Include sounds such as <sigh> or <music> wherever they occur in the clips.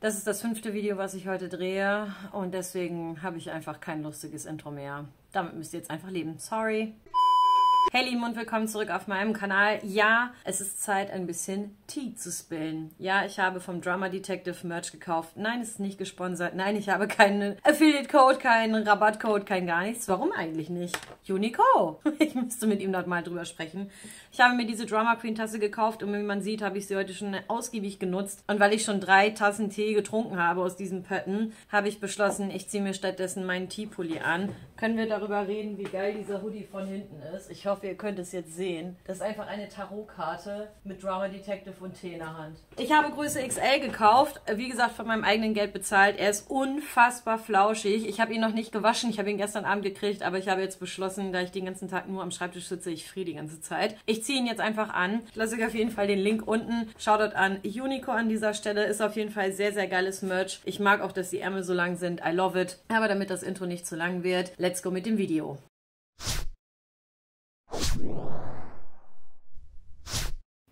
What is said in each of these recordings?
Das ist das fünfte Video, was ich heute drehe und deswegen habe ich einfach kein lustiges Intro mehr. Damit müsst ihr jetzt einfach leben. Sorry. Hey Lieben und willkommen zurück auf meinem Kanal. Ja, es ist Zeit, ein bisschen Tee zu spillen. Ja, ich habe vom Drama Detective Merch gekauft. Nein, es ist nicht gesponsert. Nein, ich habe keinen Affiliate-Code, keinen Rabattcode, kein gar nichts. Warum eigentlich nicht? Unico. <laughs> Ich müsste mit ihm dort mal drüber sprechen. Ich habe mir diese Drama Queen Tasse gekauft und wie man sieht, habe ich sie heute schon ausgiebig genutzt. Und weil ich schon drei Tassen Tee getrunken habe aus diesen Pötten, habe ich beschlossen, ich ziehe mir stattdessen meinen Teepulli an. Können wir darüber reden, wie geil dieser Hoodie von hinten ist? Ich ihr könnt es jetzt sehen. Das ist einfach eine Tarotkarte mit Drama Detective und Tee in der Hand. Ich habe Größe XL gekauft, wie gesagt, von meinem eigenen Geld bezahlt. Er ist unfassbar flauschig. Ich habe ihn noch nicht gewaschen, ich habe ihn gestern Abend gekriegt, aber ich habe jetzt beschlossen, da ich den ganzen Tag nur am Schreibtisch sitze, ich friere die ganze Zeit. Ich ziehe ihn jetzt einfach an. Ich lasse euch auf jeden Fall den Link unten. Shoutout an Unico an dieser Stelle. Ist auf jeden Fall sehr, sehr geiles Merch. Ich mag auch, dass die Ärmel so lang sind. I love it. Aber damit das Intro nicht zu lang wird, let's go mit dem Video.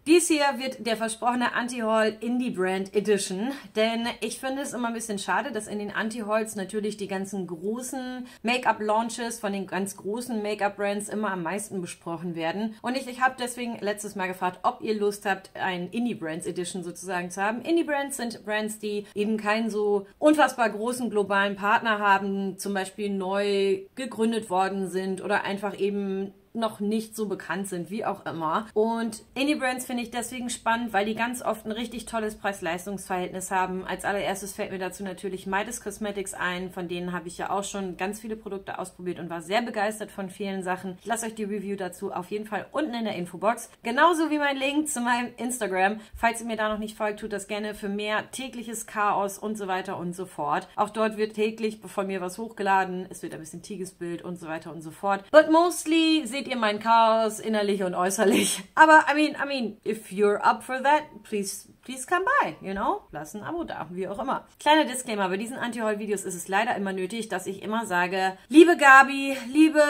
Dies hier wird der versprochene Anti-Haul Indie Brand Edition, denn ich finde es immer ein bisschen schade, dass in den Anti-Hauls natürlich die ganzen großen Make-up-Launches von den ganz großen Make-up-Brands immer am meisten besprochen werden. Und ich, ich habe deswegen letztes Mal gefragt, ob ihr Lust habt, ein Indie Brands Edition sozusagen zu haben. Indie Brands sind Brands, die eben keinen so unfassbar großen globalen Partner haben, zum Beispiel neu gegründet worden sind oder einfach eben noch nicht so bekannt sind, wie auch immer. Und Indie-Brands finde ich deswegen spannend, weil die ganz oft ein richtig tolles Preis-Leistungs-Verhältnis haben. Als allererstes fällt mir dazu natürlich Midas Cosmetics ein, von denen habe ich ja auch schon ganz viele Produkte ausprobiert und war sehr begeistert von vielen Sachen. Ich lasse euch die Review dazu auf jeden Fall unten in der Infobox. Genauso wie mein Link zu meinem Instagram. Falls ihr mir da noch nicht folgt, tut das gerne für mehr tägliches Chaos und so weiter und so fort. Auch dort wird täglich von mir was hochgeladen. Es wird ein bisschen Tigesbild und so weiter und so fort. But mostly seht ihr mein Chaos innerlich und äußerlich. <laughs> Aber I mean, I mean, if you're up for that, please please come by, you know? Lass ein Abo da, wie auch immer. Kleiner Disclaimer, bei diesen Anti-Haul-Videos ist es leider immer nötig, dass ich immer sage, liebe Gabi, liebe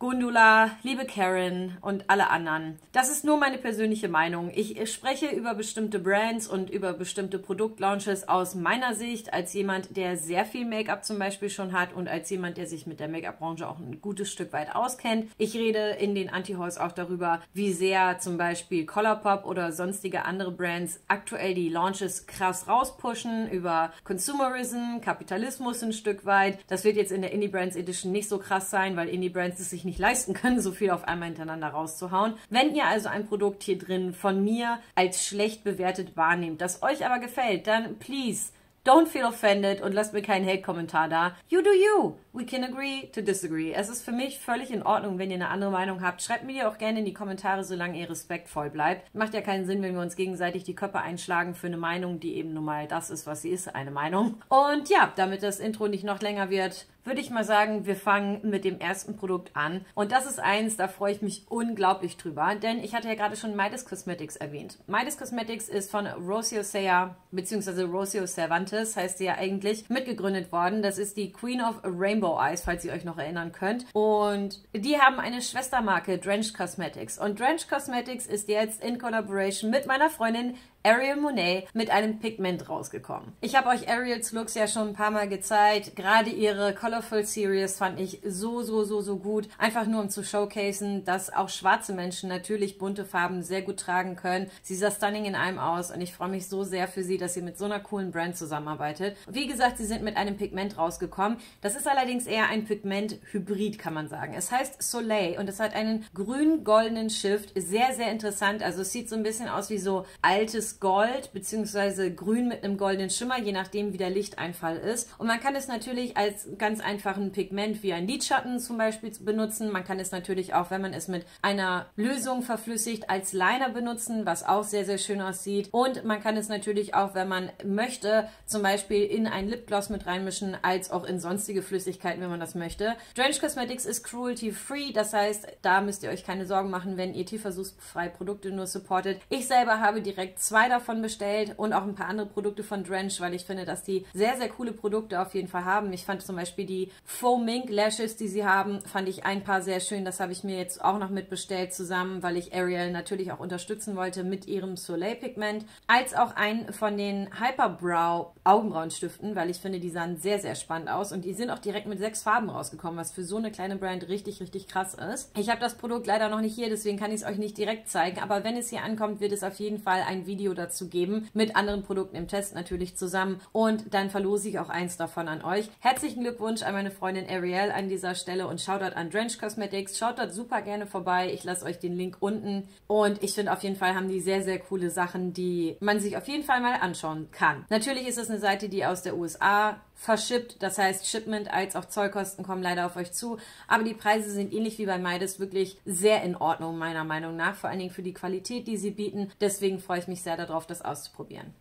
Gundula, liebe Karen und alle anderen. Das ist nur meine persönliche Meinung. Ich spreche über bestimmte Brands und über bestimmte Produktlaunches aus meiner Sicht als jemand, der sehr viel Make-up zum Beispiel schon hat und als jemand, der sich mit der Make-up-Branche auch ein gutes Stück weit auskennt. Ich rede in den Anti-Hauls auch darüber, wie sehr zum Beispiel Colourpop oder sonstige andere Brands aktuell aktuell die Launches krass rauspushen über Consumerism, Kapitalismus ein Stück weit. Das wird jetzt in der Indie Brands Edition nicht so krass sein, weil Indie Brands es sich nicht leisten können, so viel auf einmal hintereinander rauszuhauen. Wenn ihr also ein Produkt hier drin von mir als schlecht bewertet wahrnehmt, das euch aber gefällt, dann please Don't feel offended und lasst mir keinen Hate-Kommentar da. You do you. We can agree to disagree. Es ist für mich völlig in Ordnung, wenn ihr eine andere Meinung habt. Schreibt mir die auch gerne in die Kommentare, solange ihr respektvoll bleibt. Macht ja keinen Sinn, wenn wir uns gegenseitig die Köpfe einschlagen für eine Meinung, die eben nun mal das ist, was sie ist, eine Meinung. Und ja, damit das Intro nicht noch länger wird, würde ich mal sagen, wir fangen mit dem ersten Produkt an. Und das ist eins, da freue ich mich unglaublich drüber, denn ich hatte ja gerade schon Midas Cosmetics erwähnt. Midas Cosmetics ist von Rocio Sea, beziehungsweise Rocio Cervantes, heißt sie ja eigentlich, mitgegründet worden. Das ist die Queen of Rainbow Eyes, falls ihr euch noch erinnern könnt. Und die haben eine Schwestermarke, Drenched Cosmetics. Und Drenched Cosmetics ist jetzt in Collaboration mit meiner Freundin Ariel Monet mit einem Pigment rausgekommen. Ich habe euch Ariels Looks ja schon ein paar Mal gezeigt. Gerade ihre Colorful Series fand ich so, so, so, so gut. Einfach nur um zu showcasen, dass auch schwarze Menschen natürlich bunte Farben sehr gut tragen können. Sie sah stunning in einem aus und ich freue mich so sehr für sie, dass sie mit so einer coolen Brand zusammenarbeitet. Wie gesagt, sie sind mit einem Pigment rausgekommen. Das ist allerdings eher ein Pigment-Hybrid, kann man sagen. Es heißt Soleil und es hat einen grün-goldenen Shift. Sehr, sehr interessant. Also es sieht so ein bisschen aus wie so altes Gold bzw. grün mit einem goldenen Schimmer, je nachdem wie der Lichteinfall ist. Und man kann es natürlich als ganz einfachen Pigment wie ein Lidschatten zum Beispiel benutzen. Man kann es natürlich auch, wenn man es mit einer Lösung verflüssigt, als Liner benutzen, was auch sehr, sehr schön aussieht. Und man kann es natürlich auch, wenn man möchte, zum Beispiel in ein Lipgloss mit reinmischen, als auch in sonstige Flüssigkeiten, wenn man das möchte. Drench Cosmetics ist cruelty-free, das heißt, da müsst ihr euch keine Sorgen machen, wenn ihr tierversuchsfreie Produkte nur supportet. Ich selber habe direkt zwei zwei davon bestellt und auch ein paar andere Produkte von Drench, weil ich finde, dass die sehr, sehr coole Produkte auf jeden Fall haben. Ich fand zum Beispiel die Faux Mink Lashes, die sie haben, fand ich ein paar sehr schön. Das habe ich mir jetzt auch noch mitbestellt zusammen, weil ich Ariel natürlich auch unterstützen wollte mit ihrem Soleil Pigment. Als auch ein von den Hyperbrow Augenbrauenstiften, weil ich finde, die sahen sehr, sehr spannend aus und die sind auch direkt mit sechs Farben rausgekommen, was für so eine kleine Brand richtig, richtig krass ist. Ich habe das Produkt leider noch nicht hier, deswegen kann ich es euch nicht direkt zeigen, aber wenn es hier ankommt, wird es auf jeden Fall ein Video dazu geben, mit anderen Produkten im Test natürlich zusammen und dann verlose ich auch eins davon an euch. Herzlichen Glückwunsch an meine Freundin Ariel an dieser Stelle und schaut dort an Drench Cosmetics. Schaut dort super gerne vorbei. Ich lasse euch den Link unten und ich finde auf jeden Fall haben die sehr, sehr coole Sachen, die man sich auf jeden Fall mal anschauen kann. Natürlich ist es eine Seite, die aus der USA verschippt. Das heißt, Shipment als auch Zollkosten kommen leider auf euch zu. Aber die Preise sind ähnlich wie bei Midas wirklich sehr in Ordnung, meiner Meinung nach. Vor allen Dingen für die Qualität, die sie bieten. Deswegen freue ich mich sehr darauf, das auszuprobieren.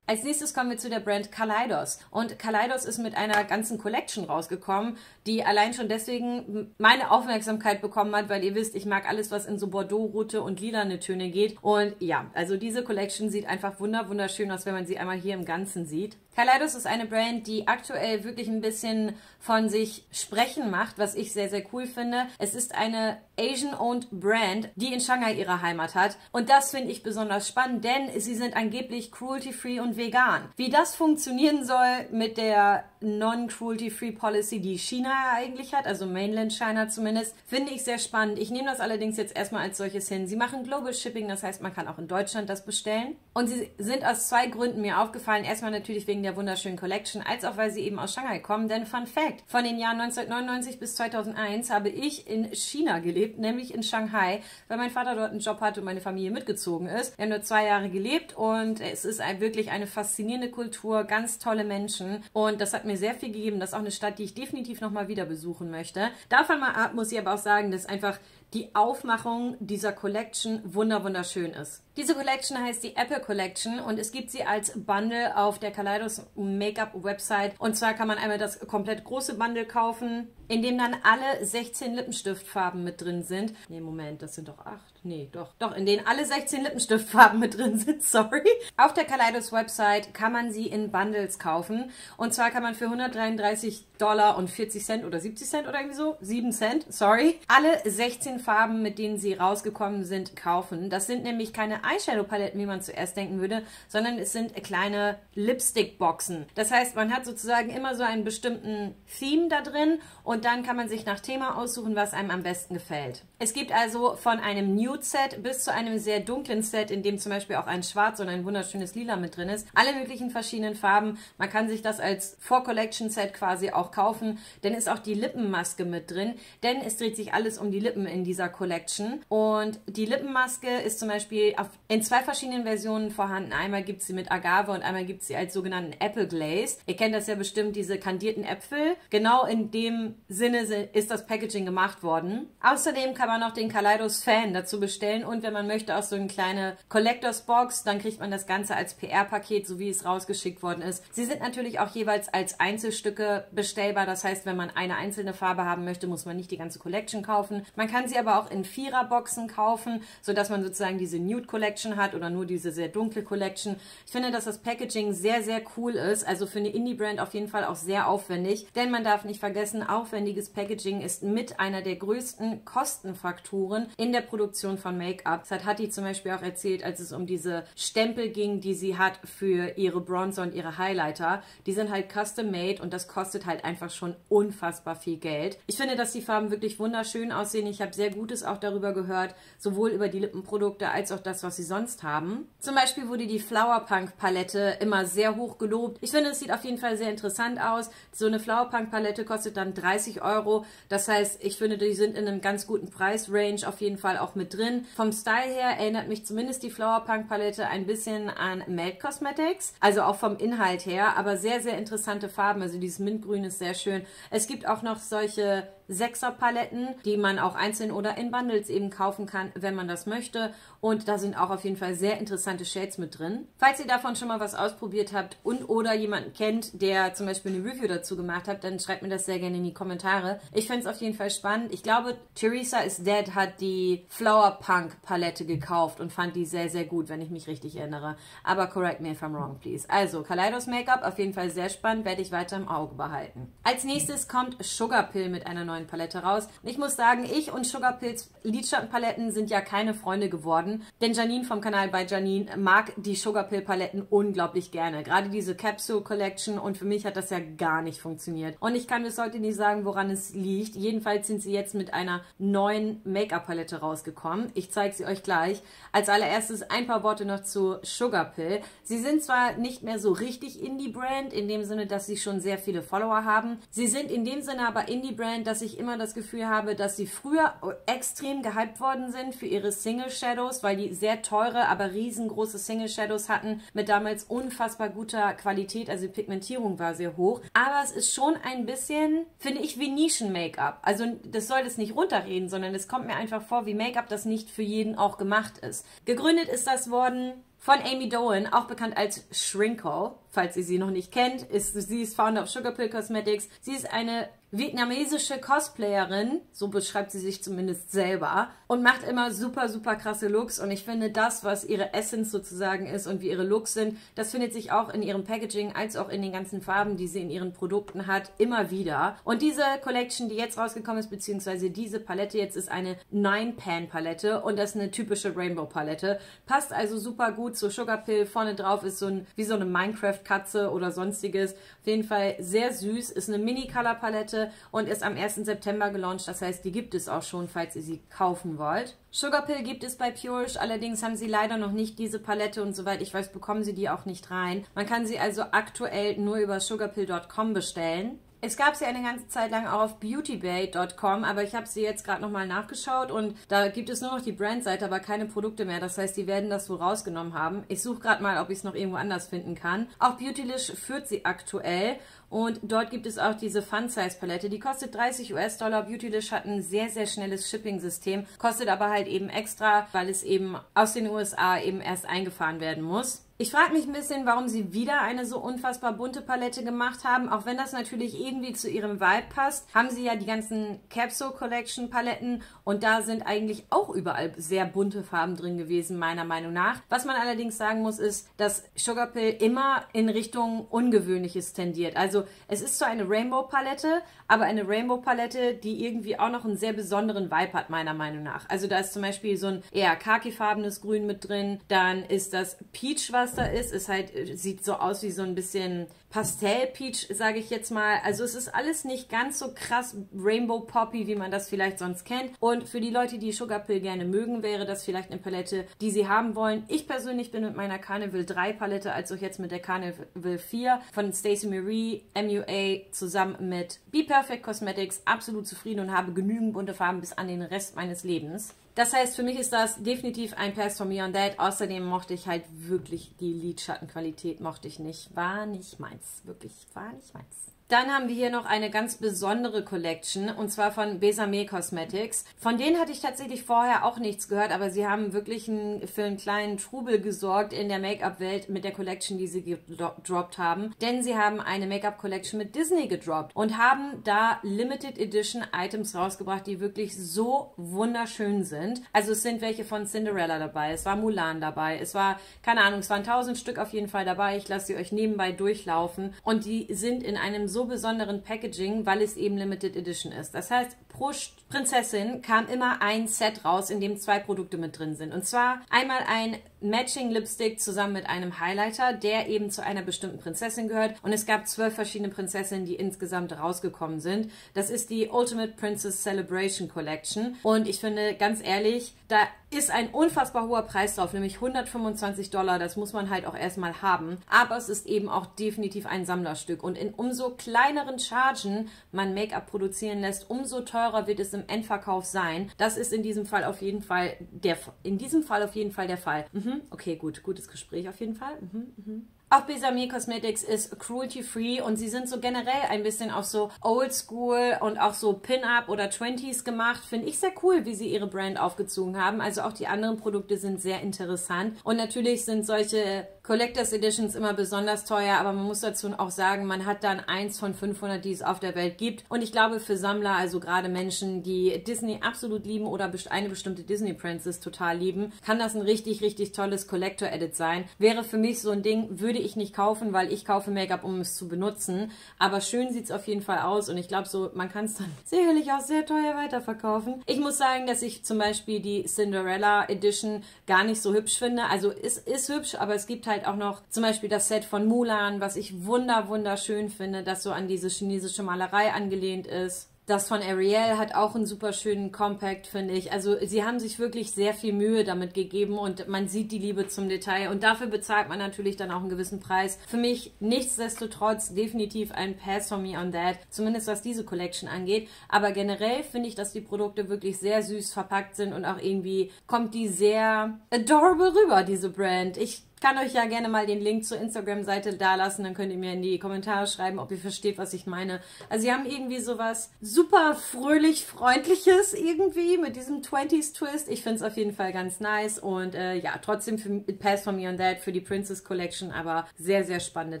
Als nächstes kommen wir zu der Brand Kaleidos. Und Kaleidos ist mit einer ganzen Collection rausgekommen, die allein schon deswegen meine Aufmerksamkeit bekommen hat, weil ihr wisst, ich mag alles, was in so Bordeaux-rote und lilane Töne geht. Und ja, also diese Collection sieht einfach wunder wunderschön aus, wenn man sie einmal hier im Ganzen sieht. Kaleidos ist eine Brand, die aktuell wirklich ein bisschen von sich sprechen macht, was ich sehr, sehr cool finde. Es ist eine Asian-owned Brand, die in Shanghai ihre Heimat hat. Und das finde ich besonders spannend, denn sie sind angeblich cruelty-free und vegan. Wie das funktionieren soll mit der Non-Cruelty-Free Policy, die China eigentlich hat, also Mainland China zumindest, finde ich sehr spannend. Ich nehme das allerdings jetzt erstmal als solches hin. Sie machen Global Shipping, das heißt, man kann auch in Deutschland das bestellen. Und sie sind aus zwei Gründen mir aufgefallen. Erstmal natürlich wegen der wunderschönen Collection, als auch weil sie eben aus Shanghai kommen. Denn Fun Fact, von den Jahren 1999 bis 2001 habe ich in China gelebt, nämlich in Shanghai, weil mein Vater dort einen Job hatte und meine Familie mitgezogen ist. Wir haben nur zwei Jahre gelebt und es ist wirklich eine faszinierende Kultur, ganz tolle Menschen und das hat mir sehr viel gegeben. Das ist auch eine Stadt, die ich definitiv nochmal wieder besuchen möchte. Davon mal ab muss ich aber auch sagen, dass einfach die Aufmachung dieser Collection wunder wunderschön ist. Diese Collection heißt die Apple Collection und es gibt sie als Bundle auf der Kaleidos Make-up Website. Und zwar kann man einmal das komplett große Bundle kaufen, in dem dann alle 16 Lippenstiftfarben mit drin sind. Nee, Moment, das sind doch 8. Nee, doch. Doch, in denen alle 16 Lippenstiftfarben mit drin sind, <laughs> sorry. Auf der Kaleidos Website kann man sie in Bundles kaufen. Und zwar kann man für 133 Dollar und 40 Cent oder 70 Cent oder irgendwie so, 7 Cent, sorry, alle 16 Farben, mit denen sie rausgekommen sind, kaufen. Das sind nämlich keine Eyeshadow-Paletten, wie man zuerst denken würde, sondern es sind kleine Lipstick-Boxen. Das heißt, man hat sozusagen immer so einen bestimmten Theme da drin und dann kann man sich nach Thema aussuchen, was einem am besten gefällt. Es gibt also von einem Nude-Set bis zu einem sehr dunklen Set, in dem zum Beispiel auch ein Schwarz und ein wunderschönes Lila mit drin ist. Alle möglichen verschiedenen Farben. Man kann sich das als Vor-Collection-Set quasi auch kaufen. Dann ist auch die Lippenmaske mit drin, denn es dreht sich alles um die Lippen in dieser Collection. Und die Lippenmaske ist zum Beispiel auf in zwei verschiedenen Versionen vorhanden. Einmal gibt es sie mit Agave und einmal gibt es sie als sogenannten Apple Glaze. Ihr kennt das ja bestimmt, diese kandierten Äpfel. Genau in dem Sinne ist das Packaging gemacht worden. Außerdem kann man noch den Kaleidos Fan dazu bestellen und wenn man möchte auch so eine kleine Collectors Box, dann kriegt man das Ganze als PR-Paket, so wie es rausgeschickt worden ist. Sie sind natürlich auch jeweils als Einzelstücke bestellbar. Das heißt, wenn man eine einzelne Farbe haben möchte, muss man nicht die ganze Collection kaufen. Man kann sie aber auch in Vierer-Boxen kaufen, sodass man sozusagen diese Nude Collection Collection hat oder nur diese sehr dunkle Collection. Ich finde, dass das Packaging sehr, sehr cool ist. Also für eine Indie-Brand auf jeden Fall auch sehr aufwendig. Denn man darf nicht vergessen, aufwendiges Packaging ist mit einer der größten Kostenfaktoren in der Produktion von Make-up. Das hat Hattie zum Beispiel auch erzählt, als es um diese Stempel ging, die sie hat für ihre Bronzer und ihre Highlighter. Die sind halt custom-made und das kostet halt einfach schon unfassbar viel Geld. Ich finde, dass die Farben wirklich wunderschön aussehen. Ich habe sehr Gutes auch darüber gehört, sowohl über die Lippenprodukte als auch das, was sie sonst haben. Zum Beispiel wurde die Flowerpunk Palette immer sehr hoch gelobt. Ich finde, es sieht auf jeden Fall sehr interessant aus. So eine Flowerpunk Palette kostet dann 30 Euro. Das heißt, ich finde, die sind in einem ganz guten Preisrange auf jeden Fall auch mit drin. Vom Style her erinnert mich zumindest die Flowerpunk Palette ein bisschen an Melt Cosmetics. Also auch vom Inhalt her, aber sehr, sehr interessante Farben. Also dieses Mintgrün ist sehr schön. Es gibt auch noch solche 6er Paletten, die man auch einzeln oder in Bundles eben kaufen kann, wenn man das möchte. Und da sind auch auf jeden Fall sehr interessante Shades mit drin. Falls ihr davon schon mal was ausprobiert habt und oder jemanden kennt, der zum Beispiel eine Review dazu gemacht hat, dann schreibt mir das sehr gerne in die Kommentare. Ich fände es auf jeden Fall spannend. Ich glaube, Teresa is Dead hat die Flower Punk Palette gekauft und fand die sehr, sehr gut, wenn ich mich richtig erinnere. Aber correct me if I'm wrong, please. Also, Kaleidos Make-up, auf jeden Fall sehr spannend, werde ich weiter im Auge behalten. Als nächstes kommt Sugar Pill mit einer neuen Palette raus. Und ich muss sagen, ich und Sugar Pills Lidschattenpaletten sind ja keine Freunde geworden, denn Janine vom Kanal bei Janine mag die Sugar Pill Paletten unglaublich gerne. Gerade diese Capsule Collection und für mich hat das ja gar nicht funktioniert. Und ich kann bis heute nicht sagen, woran es liegt. Jedenfalls sind sie jetzt mit einer neuen Make-up Palette rausgekommen. Ich zeige sie euch gleich. Als allererstes ein paar Worte noch zu Sugar Pill. Sie sind zwar nicht mehr so richtig Indie-Brand, in dem Sinne, dass sie schon sehr viele Follower haben. Sie sind in dem Sinne aber Indie-Brand, dass ich immer das Gefühl habe, dass sie früher extrem gehypt worden sind für ihre Single Shadows, weil die sehr teure, aber riesengroße Single Shadows hatten mit damals unfassbar guter Qualität. Also die Pigmentierung war sehr hoch. Aber es ist schon ein bisschen, finde ich, wie Nischen-Make-up. Also das soll das nicht runterreden, sondern es kommt mir einfach vor wie Make-up, das nicht für jeden auch gemacht ist. Gegründet ist das worden von Amy Doan, auch bekannt als Shrinkle. Falls ihr sie noch nicht kennt, ist sie ist Founder of Sugar Pill Cosmetics. Sie ist eine vietnamesische Cosplayerin, so beschreibt sie sich zumindest selber, und macht immer super, super krasse Looks. Und ich finde, das, was ihre Essence sozusagen ist und wie ihre Looks sind, das findet sich auch in ihrem Packaging als auch in den ganzen Farben, die sie in ihren Produkten hat, immer wieder. Und diese Collection, die jetzt rausgekommen ist, beziehungsweise diese Palette jetzt ist eine Nine-Pan-Palette und das ist eine typische Rainbow-Palette. Passt also super gut zu Sugar Pill. Vorne drauf ist so ein, wie so eine Minecraft-Katze oder sonstiges. Jeden Fall sehr süß. Ist eine Mini-Color-Palette und ist am 1. September gelauncht. Das heißt, die gibt es auch schon, falls ihr sie kaufen wollt. Sugar Pill gibt es bei Purish, allerdings haben sie leider noch nicht diese Palette und soweit ich weiß, bekommen sie die auch nicht rein. Man kann sie also aktuell nur über sugarpill.com bestellen. Es gab sie eine ganze Zeit lang auch auf beautybay.com, aber ich habe sie jetzt gerade nochmal nachgeschaut und da gibt es nur noch die Brandseite, aber keine Produkte mehr. Das heißt, die werden das wohl rausgenommen haben. Ich suche gerade mal, ob ich es noch irgendwo anders finden kann. Auch Beautylish führt sie aktuell und dort gibt es auch diese Fun Size Palette. Die kostet 30 US-Dollar. Beautylish hat ein sehr, sehr schnelles Shipping-System, kostet aber halt eben extra, weil es eben aus den USA eben erst eingefahren werden muss. Ich frage mich ein bisschen, warum sie wieder eine so unfassbar bunte Palette gemacht haben. Auch wenn das natürlich irgendwie zu ihrem Vibe passt, haben sie ja die ganzen Capsule Collection Paletten und da sind eigentlich auch überall sehr bunte Farben drin gewesen, meiner Meinung nach. Was man allerdings sagen muss, ist, dass Sugar Pill immer in Richtung Ungewöhnliches tendiert. Also es ist zwar eine Rainbow Palette, aber eine Rainbow Palette, die irgendwie auch noch einen sehr besonderen Vibe hat, meiner Meinung nach. Also da ist zum Beispiel so ein eher khakifarbenes Grün mit drin, dann ist das Peach, was da ist, ist halt, sieht so aus wie so ein bisschen Pastell-Peach, sage ich jetzt mal. Also es ist alles nicht ganz so krass Rainbow Poppy, wie man das vielleicht sonst kennt. Und für die Leute, die Sugar Pill gerne mögen, wäre das vielleicht eine Palette, die sie haben wollen. Ich persönlich bin mit meiner Carnival 3 Palette, als auch jetzt mit der Carnival 4 von Stacey Marie MUA zusammen mit Be Perfect Cosmetics absolut zufrieden und habe genügend bunte Farben bis an den Rest meines Lebens. Das heißt, für mich ist das definitiv ein Pass von Me on That. Außerdem mochte ich halt wirklich die Lidschattenqualität, mochte ich nicht. War nicht meins. Wirklich, war nicht meins. Dann haben wir hier noch eine ganz besondere Collection und zwar von Besame Cosmetics. Von denen hatte ich tatsächlich vorher auch nichts gehört, aber sie haben wirklich ein, für einen kleinen Trubel gesorgt in der Make-up-Welt mit der Collection, die sie gedroppt haben. Denn sie haben eine Make-up-Collection mit Disney gedroppt und haben da Limited Edition Items rausgebracht, die wirklich so wunderschön sind. Also es sind welche von Cinderella dabei, es war Mulan dabei, es war, keine Ahnung, es waren tausend Stück auf jeden Fall dabei. Ich lasse sie euch nebenbei durchlaufen und die sind in einem so so besonderen Packaging, weil es eben Limited Edition ist. Das heißt, pro Prinzessin kam immer ein Set raus, in dem zwei Produkte mit drin sind. Und zwar einmal ein Matching Lipstick zusammen mit einem Highlighter, der eben zu einer bestimmten Prinzessin gehört. Und es gab zwölf verschiedene Prinzessinnen, die insgesamt rausgekommen sind. Das ist die Ultimate Princess Celebration Collection. Und ich finde, ganz ehrlich, da ist ein unfassbar hoher Preis drauf, nämlich 125 Dollar. Das muss man halt auch erstmal haben. Aber es ist eben auch definitiv ein Sammlerstück. Und in umso kleineren Chargen man Make-up produzieren lässt, umso teurer wird es im Endverkauf sein. Das ist in diesem Fall auf jeden Fall der, in diesem Fall auf jeden Fall der Fall. Mhm. Okay, gut, gutes Gespräch auf jeden Fall. Mhm, mhm. Auch Besame Cosmetics ist cruelty-free und sie sind so generell ein bisschen auch so oldschool und auch so Pin-Up oder 20s gemacht. Finde ich sehr cool, wie sie ihre Brand aufgezogen haben. Also auch die anderen Produkte sind sehr interessant. Und natürlich sind solche Collectors Editions immer besonders teuer, aber man muss dazu auch sagen, man hat dann eins von 500, die es auf der Welt gibt. Und ich glaube, für Sammler, also gerade Menschen, die Disney absolut lieben oder eine bestimmte Disney Princess total lieben, kann das ein richtig, richtig tolles Collector Edit sein. Wäre für mich so ein Ding, würde ich nicht kaufen, weil ich kaufe Make-up, um es zu benutzen. Aber schön sieht es auf jeden Fall aus und ich glaube so, man kann es dann <laughs> sicherlich auch sehr teuer weiterverkaufen. Ich muss sagen, dass ich zum Beispiel die Cinderella Edition gar nicht so hübsch finde. Also es ist hübsch, aber es gibt halt auch noch zum Beispiel das Set von Mulan, was ich wunder wunderschön finde, das so an diese chinesische Malerei angelehnt ist. Das von Ariel hat auch einen super schönen Compact, finde ich. Also sie haben sich wirklich sehr viel Mühe damit gegeben und man sieht die Liebe zum Detail und dafür bezahlt man natürlich dann auch einen gewissen Preis. Für mich nichtsdestotrotz definitiv ein Pass for me on that, zumindest was diese Collection angeht. Aber generell finde ich, dass die Produkte wirklich sehr süß verpackt sind und auch irgendwie kommt die sehr adorable rüber, diese Brand. Ich kann euch ja gerne mal den Link zur Instagram-Seite da lassen, dann könnt ihr mir in die Kommentare schreiben, ob ihr versteht, was ich meine. Also sie haben irgendwie sowas super fröhlich, freundliches irgendwie mit diesem 20s-Twist. Ich finde es auf jeden Fall ganz nice und äh, ja, trotzdem für Pass from Me on That für die Princess Collection, aber sehr, sehr spannende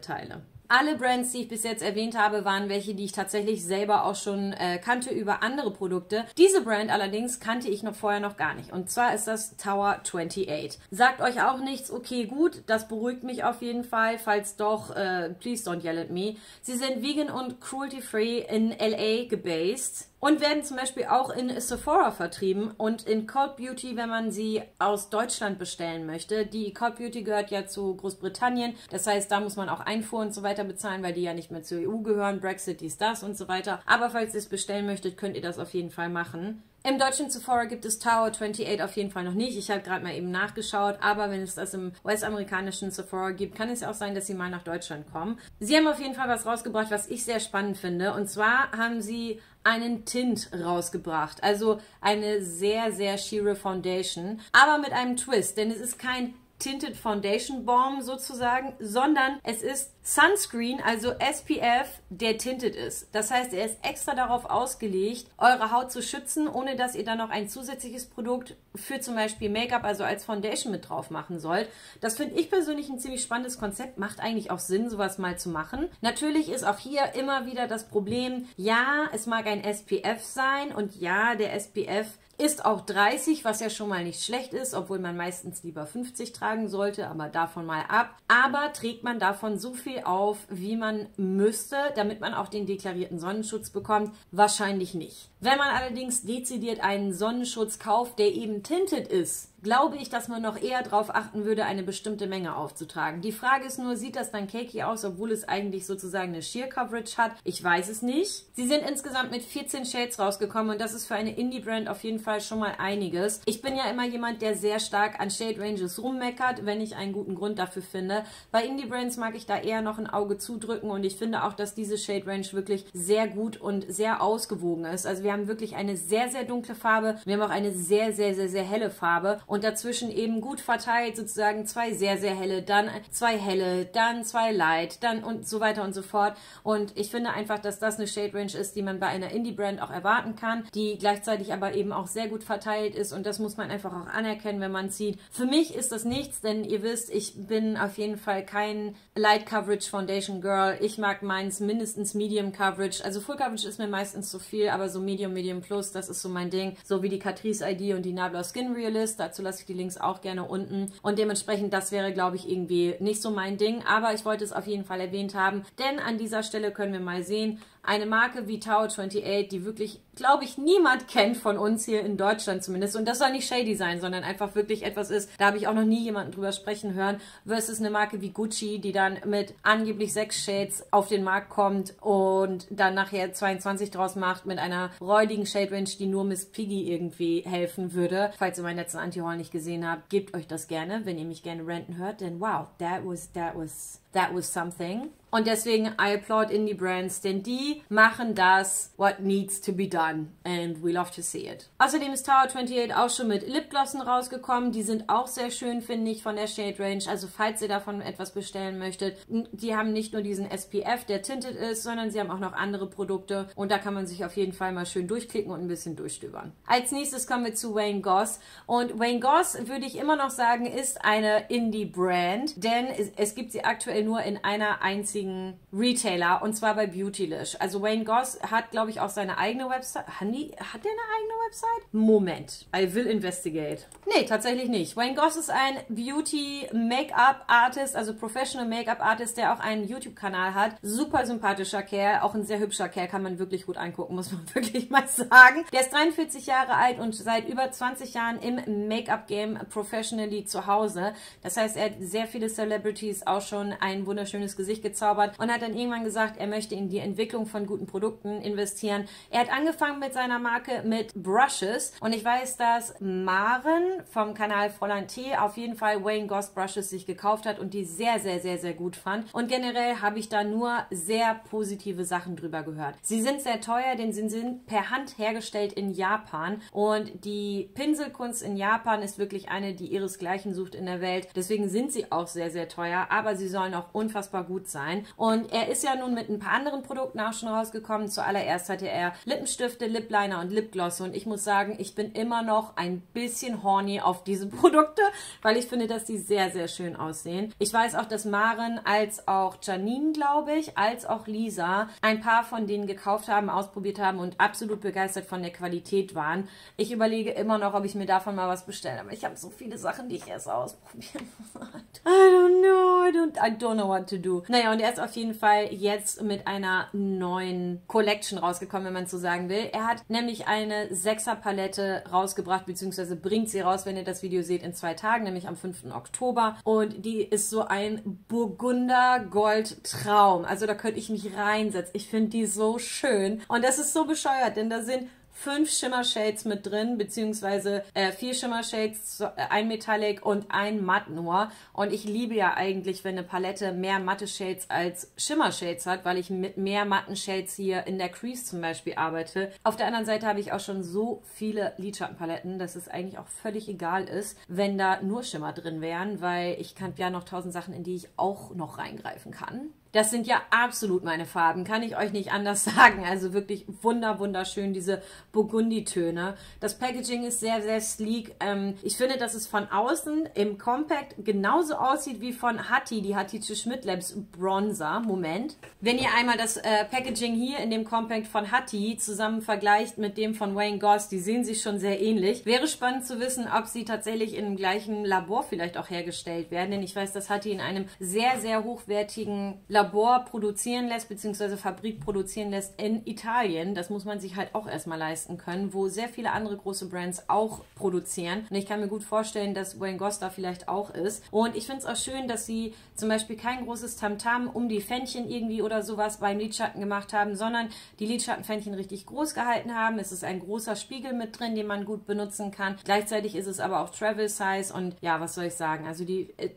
Teile. Alle Brands, die ich bis jetzt erwähnt habe, waren welche, die ich tatsächlich selber auch schon äh, kannte über andere Produkte. Diese Brand allerdings kannte ich noch vorher noch gar nicht. Und zwar ist das Tower 28. Sagt euch auch nichts, okay, gut, das beruhigt mich auf jeden Fall. Falls doch, äh, please don't yell at me. Sie sind vegan und cruelty-free in LA gebased und werden zum Beispiel auch in Sephora vertrieben und in Cold Beauty, wenn man sie aus Deutschland bestellen möchte. Die Cold Beauty gehört ja zu Großbritannien, das heißt, da muss man auch Einfuhr und so weiter bezahlen, weil die ja nicht mehr zur EU gehören, Brexit, dies, das und so weiter. Aber falls ihr es bestellen möchtet, könnt ihr das auf jeden Fall machen. Im deutschen Sephora gibt es Tower 28 auf jeden Fall noch nicht. Ich habe gerade mal eben nachgeschaut, aber wenn es das im US-amerikanischen Sephora gibt, kann es ja auch sein, dass sie mal nach Deutschland kommen. Sie haben auf jeden Fall was rausgebracht, was ich sehr spannend finde. Und zwar haben sie einen Tint rausgebracht. Also eine sehr, sehr sheere Foundation, aber mit einem Twist, denn es ist kein Tinted Foundation Balm sozusagen, sondern es ist Sunscreen, also SPF, der tinted ist. Das heißt, er ist extra darauf ausgelegt, eure Haut zu schützen, ohne dass ihr dann noch ein zusätzliches Produkt für zum Beispiel Make-up, also als Foundation mit drauf machen sollt. Das finde ich persönlich ein ziemlich spannendes Konzept. Macht eigentlich auch Sinn, sowas mal zu machen. Natürlich ist auch hier immer wieder das Problem, ja, es mag ein SPF sein und ja, der SPF ist auch 30, was ja schon mal nicht schlecht ist, obwohl man meistens lieber 50 tragen sollte, aber davon mal ab. Aber trägt man davon so viel auf, wie man müsste, damit man auch den deklarierten Sonnenschutz bekommt? Wahrscheinlich nicht. Wenn man allerdings dezidiert einen Sonnenschutz kauft, der eben tinted ist, glaube ich, dass man noch eher darauf achten würde, eine bestimmte Menge aufzutragen. Die Frage ist nur, sieht das dann cakey aus, obwohl es eigentlich sozusagen eine Sheer Coverage hat? Ich weiß es nicht. Sie sind insgesamt mit 14 Shades rausgekommen und das ist für eine Indie-Brand auf jeden Fall schon mal einiges. Ich bin ja immer jemand, der sehr stark an Shade Ranges rummeckert, wenn ich einen guten Grund dafür finde. Bei Indie-Brands mag ich da eher noch ein Auge zudrücken und ich finde auch, dass diese Shade Range wirklich sehr gut und sehr ausgewogen ist. Also wir haben wirklich eine sehr, sehr dunkle Farbe. Wir haben auch eine sehr, sehr, sehr, sehr helle Farbe und dazwischen eben gut verteilt sozusagen zwei sehr, sehr helle, dann zwei helle, dann zwei light, dann und so weiter und so fort. Und ich finde einfach, dass das eine Shade Range ist, die man bei einer Indie-Brand auch erwarten kann, die gleichzeitig aber eben auch sehr gut verteilt ist und das muss man einfach auch anerkennen, wenn man sieht. Für mich ist das nichts, denn ihr wisst, ich bin auf jeden Fall kein Light Coverage Foundation Girl. Ich mag meins mindestens Medium Coverage. Also Full Coverage ist mir meistens zu viel, aber so Medium, Medium Plus, das ist so mein Ding. So wie die Catrice ID und die Nabla Skin Realist. Dazu dazu lasse ich die Links auch gerne unten. Und dementsprechend, das wäre, glaube ich, irgendwie nicht so mein Ding. Aber ich wollte es auf jeden Fall erwähnt haben, denn an dieser Stelle können wir mal sehen, eine Marke wie Tower 28, die wirklich, glaube ich, niemand kennt von uns hier in Deutschland zumindest. Und das soll nicht shady sein, sondern einfach wirklich etwas ist, da habe ich auch noch nie jemanden drüber sprechen hören, versus eine Marke wie Gucci, die dann mit angeblich sechs Shades auf den Markt kommt und dann nachher 22 draus macht mit einer räudigen Shade Range, die nur Miss Piggy irgendwie helfen würde. Falls ihr meinen letzten Anti-Haul nicht gesehen habt, gebt euch das gerne, wenn ihr mich gerne ranten hört, denn wow, that was, that was that was something. Und deswegen I applaud Indie Brands, denn die machen das, what needs to be done. And we love to see it. Außerdem ist Tower 28 auch schon mit Lipglossen rausgekommen. Die sind auch sehr schön, finde ich, von der Shade Range. Also falls ihr davon etwas bestellen möchtet, die haben nicht nur diesen SPF, der tinted ist, sondern sie haben auch noch andere Produkte. Und da kann man sich auf jeden Fall mal schön durchklicken und ein bisschen durchstöbern. Als nächstes kommen wir zu Wayne Goss. Und Wayne Goss, würde ich immer noch sagen, ist eine Indie-Brand, denn es, es gibt sie aktuell nur in einer einzigen Retailer und zwar bei Beautylish. Also Wayne Goss hat, glaube ich, auch seine eigene Website. Hat, hat der eine eigene Website? Moment. I will investigate. Nee, tatsächlich nicht. Wayne Goss ist ein Beauty-Make-up-Artist, also Professional Make-up-Artist, der auch einen YouTube-Kanal hat. Super sympathischer Kerl, auch ein sehr hübscher Kerl, kann man wirklich gut angucken, muss man <laughs> wirklich mal sagen. Der ist 43 Jahre alt und seit über 20 Jahren im Make-up-Game professionally zu Hause. Das heißt, er hat sehr viele Celebrities auch schon ein wunderschönes Gesicht gezaubert gezaubert und hat dann irgendwann gesagt, er möchte in die Entwicklung von guten Produkten investieren. Er hat angefangen mit seiner Marke mit Brushes und ich weiß, dass Maren vom Kanal Fräulein T auf jeden Fall Wayne Goss Brushes sich gekauft hat und die sehr, sehr, sehr, sehr gut fand. Und generell habe ich da nur sehr positive Sachen drüber gehört. Sie sind sehr teuer, denn sie sind per Hand hergestellt in Japan und die Pinselkunst in Japan ist wirklich eine, die ihresgleichen sucht in der Welt. Deswegen sind sie auch sehr, sehr teuer, aber sie sollen auch unfassbar gut sein. Und er ist ja nun mit ein paar anderen Produkten auch schon rausgekommen. Zuallererst hatte er Lippenstifte, Lipliner und Lipglosse. Und ich muss sagen, ich bin immer noch ein bisschen horny auf diese <laughs> Produkte, weil ich finde, dass die sehr, sehr schön aussehen. Ich weiß auch, dass Maren als auch Janine, glaube ich, als auch Lisa ein paar von denen gekauft haben, ausprobiert haben und absolut begeistert von der Qualität waren. Ich überlege immer noch, ob ich mir davon mal was bestelle. Aber ich habe so viele Sachen, die ich erst ausprobieren <laughs> muss. I don't know. I don't, I don't know what to do. Naja, und er ist auf jeden Fall jetzt mit einer neuen Collection rausgekommen, wenn man so sagen will. Er hat nämlich eine Sechser-Palette rausgebracht, beziehungsweise bringt sie raus, wenn ihr das Video seht, in zwei Tagen, nämlich am 5. Oktober. Und die ist so ein Burgunder-Gold-Traum. Also da könnte ich mich reinsetzen. Ich finde die so schön. Und das ist so bescheuert, denn da sind fünf Shimmer Shades mit drin, beziehungsweise äh, vier Shimmer Shades, äh, ein Metallic und ein Matt nur. Und ich liebe ja eigentlich, wenn eine Palette mehr matte Shades als Shimmer Shades hat, weil ich mit mehr matten Shades hier in der Crease zum Beispiel arbeite. Auf der anderen Seite habe ich auch schon so viele Lidschattenpaletten, dass es eigentlich auch völlig egal ist, wenn da nur Schimmer drin wären, weil ich kann ja noch tausend Sachen, in die ich auch noch reingreifen kann. Das sind ja absolut meine Farben, kann ich euch nicht anders <laughs> sagen. Also wirklich wunder, wunderschön, diese Burgundy-Töne. Das Packaging ist sehr, sehr sleek. Ähm, ich finde, dass es von außen im Compact genauso aussieht wie von Hattie, die Hattie Schmidt Labs Bronzer. Moment. Wenn ihr einmal das äh, Packaging hier in dem Compact von Hattie zusammen vergleicht mit dem von Wayne Goss, die sehen sich schon sehr ähnlich. Wäre spannend zu wissen, ob sie tatsächlich in dem gleichen Labor vielleicht auch hergestellt werden, denn ich weiß, dass Hattie in einem sehr, sehr hochwertigen Labor Labor produzieren lässt, beziehungsweise Fabrik produzieren lässt in Italien. Das muss man sich halt auch erstmal leisten können, wo sehr viele andere große Brands auch produzieren. Und ich kann mir gut vorstellen, dass Wayne Goss da vielleicht auch ist. Und ich finde es auch schön, dass sie zum Beispiel kein großes Tamtam -Tam um die Fännchen irgendwie oder sowas beim Lidschatten gemacht haben, sondern die Lidschattenfännchen richtig groß gehalten haben. Es ist ein großer Spiegel mit drin, den man gut benutzen kann. Gleichzeitig ist es aber auch Travel Size und ja, was soll ich sagen? Also die, äh,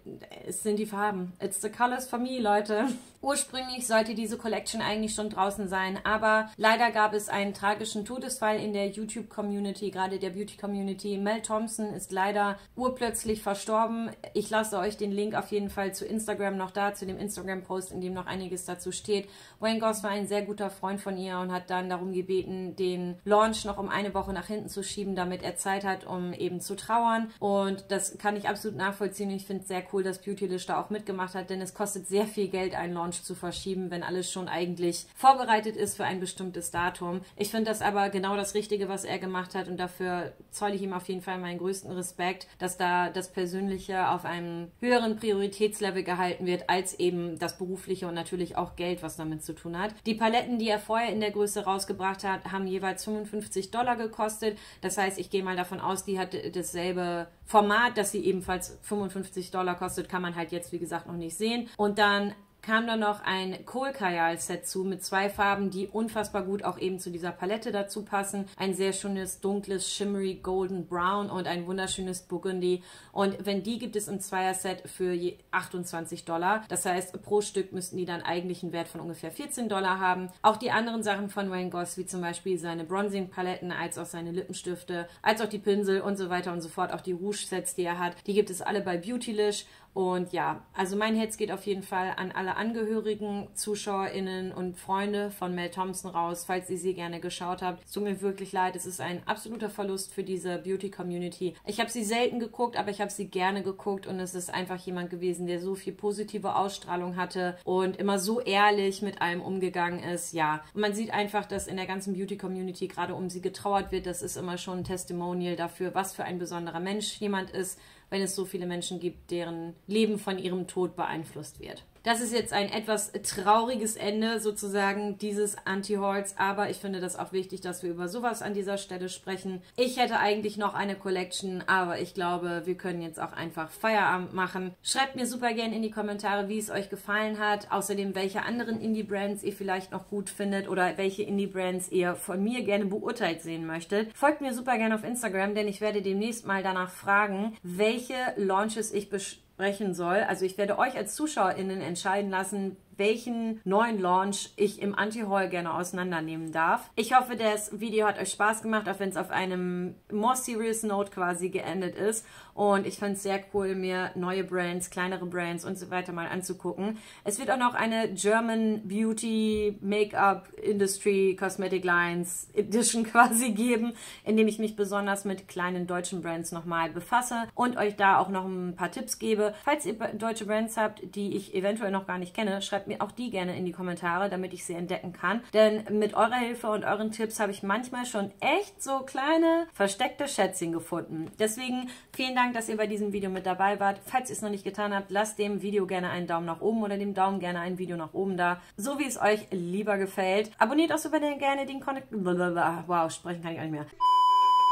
es sind die Farben. It's the colors for me, Leute. Ursprünglich sollte diese Collection eigentlich schon draußen sein, aber leider gab es einen tragischen Todesfall in der YouTube-Community, gerade der Beauty-Community. Mel Thompson ist leider urplötzlich verstorben. Ich lasse euch den Link auf jeden Fall zu Instagram noch da, zu dem Instagram-Post, in dem noch einiges dazu steht. Wayne Goss war ein sehr guter Freund von ihr und hat dann darum gebeten, den Launch noch um eine Woche nach hinten zu schieben, damit er Zeit hat, um eben zu trauern. Und das kann ich absolut nachvollziehen. Ich finde es sehr cool, dass Beautylish da auch mitgemacht hat, denn es kostet sehr viel Geld, einen Launch Launch zu verschieben, wenn alles schon eigentlich vorbereitet ist für ein bestimmtes Datum. Ich finde das aber genau das Richtige, was er gemacht hat und dafür zolle ich ihm auf jeden Fall meinen größten Respekt, dass da das Persönliche auf einem höheren Prioritätslevel gehalten wird als eben das Berufliche und natürlich auch Geld, was damit zu tun hat. Die Paletten, die er vorher in der Größe rausgebracht hat, haben jeweils 55 Dollar gekostet. Das heißt, ich gehe mal davon aus, die hat dasselbe Format, dass sie ebenfalls 55 Dollar kostet, kann man halt jetzt, wie gesagt, noch nicht sehen. Und dann kam dann noch ein Kohl Kajal Set zu mit zwei Farben, die unfassbar gut auch eben zu dieser Palette dazu passen. Ein sehr schönes dunkles Shimmery Golden Brown und ein wunderschönes Burgundy. Und wenn die gibt es im Zweier-Set für je 28 Dollar. Das heißt, pro Stück müssten die dann eigentlich einen Wert von ungefähr 14 Dollar haben. Auch die anderen Sachen von Wayne Goss, wie zum Beispiel seine Bronzing-Paletten, als auch seine Lippenstifte, als auch die Pinsel und so weiter und so fort, auch die Rouge-Sets, die er hat, die gibt es alle bei Beautylish. Und ja, also mein Herz geht auf jeden Fall an alle Angehörigen, ZuschauerInnen und Freunde von Mel Thompson raus, falls ihr sie gerne geschaut habt. Es tut mir wirklich leid, es ist ein absoluter Verlust für diese Beauty-Community. Ich habe sie selten geguckt, aber ich habe sie gerne geguckt und es ist einfach jemand gewesen, der so viel positive Ausstrahlung hatte und immer so ehrlich mit allem umgegangen ist. Ja, und man sieht einfach, dass in der ganzen Beauty-Community gerade um sie getrauert wird. Das ist immer schon ein Testimonial dafür, was für ein besonderer Mensch jemand ist wenn es so viele Menschen gibt, deren Leben von ihrem Tod beeinflusst wird. Das ist jetzt ein etwas trauriges Ende sozusagen dieses Anti-Hauls, aber ich finde das auch wichtig, dass wir über sowas an dieser Stelle sprechen. Ich hätte eigentlich noch eine Collection, aber ich glaube, wir können jetzt auch einfach Feierabend machen. Schreibt mir super gerne in die Kommentare, wie es euch gefallen hat. Außerdem, welche anderen Indie-Brands ihr vielleicht noch gut findet oder welche Indie-Brands ihr von mir gerne beurteilt sehen möchtet. Folgt mir super gerne auf Instagram, denn ich werde demnächst mal danach fragen, welche Launches ich bespreche sprechen soll. Also ich werde euch als ZuschauerInnen entscheiden lassen, welchen neuen Launch ich im Anti-Haul gerne auseinandernehmen darf. Ich hoffe, das Video hat euch Spaß gemacht, auch wenn es auf einem more serious Note quasi geendet ist. Und ich fand es sehr cool, mir neue Brands, kleinere Brands und so weiter mal anzugucken. Es wird auch noch eine German Beauty Make-up Industry Cosmetic Lines Edition <laughs> quasi geben, in dem ich mich besonders mit kleinen deutschen Brands nochmal befasse und euch da auch noch ein paar Tipps gebe. Falls ihr deutsche Brands habt, die ich eventuell noch gar nicht kenne, schreibt mir auch die gerne in die Kommentare, damit ich sie entdecken kann. Denn mit eurer Hilfe und euren Tipps habe ich manchmal schon echt so kleine versteckte Schätzchen gefunden. Deswegen vielen Dank Dank, dass ihr bei diesem Video mit dabei wart. Falls ihr es noch nicht getan habt, lasst dem Video gerne einen Daumen nach oben oder dem Daumen gerne ein Video nach oben da, so wie es euch lieber gefällt. Abonniert auch super gerne den Connect... Wow, sprechen kann ich nicht mehr.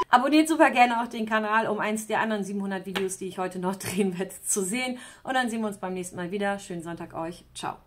Abonniert super gerne auch den Kanal, um eins der anderen 700 Videos, die ich heute noch <laughs> drehen werde, zu sehen. Und dann sehen wir uns beim nächsten Mal wieder. Schönen Sonntag euch. Ciao.